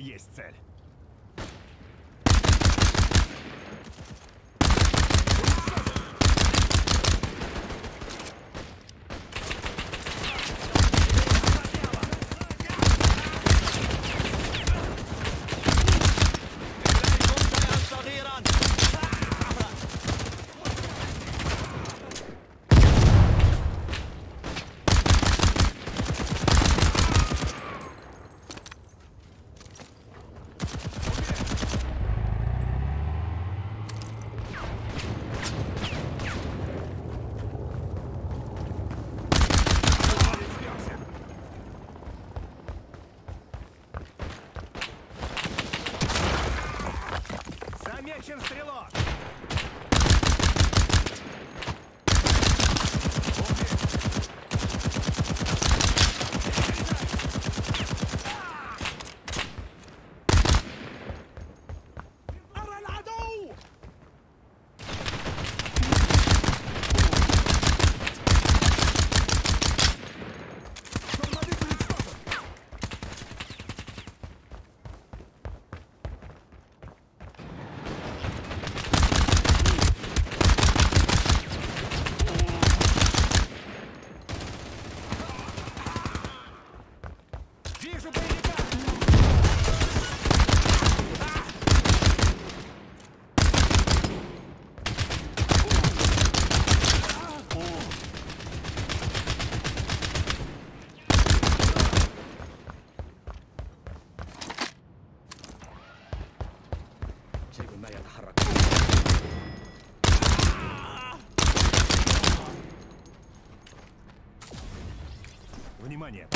Есть цель. Замечен стрелок! شيء ما يتحرك Внимание!